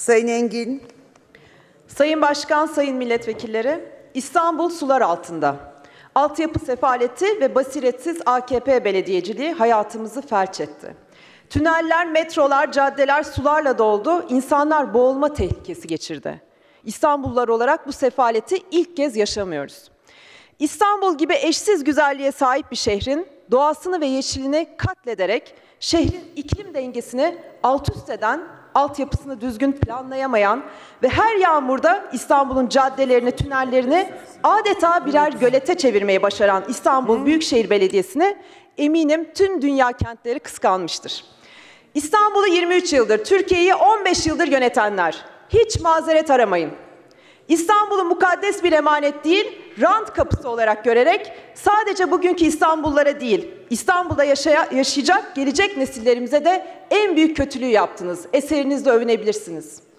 Sayın Engin, Sayın Başkan, Sayın Milletvekilleri, İstanbul sular altında. Altyapı sefaleti ve basiretsiz AKP belediyeciliği hayatımızı felç etti. Tüneller, metrolar, caddeler sularla doldu, insanlar boğulma tehlikesi geçirdi. İstanbullular olarak bu sefaleti ilk kez yaşamıyoruz. İstanbul gibi eşsiz güzelliğe sahip bir şehrin doğasını ve yeşilini katlederek şehrin iklim dengesini alt üst eden, altyapısını düzgün planlayamayan ve her yağmurda İstanbul'un caddelerini, tünellerini adeta birer gölete çevirmeyi başaran İstanbul Büyükşehir Belediyesi'ne eminim tüm dünya kentleri kıskanmıştır. İstanbul'u 23 yıldır, Türkiye'yi 15 yıldır yönetenler hiç mazeret aramayın. İstanbul'u mukaddes bir emanet değil, rant kapısı olarak görerek sadece bugünkü İstanbullulara değil, İstanbul'da yaşaya, yaşayacak gelecek nesillerimize de en büyük kötülüğü yaptınız. Eserinizle övünebilirsiniz.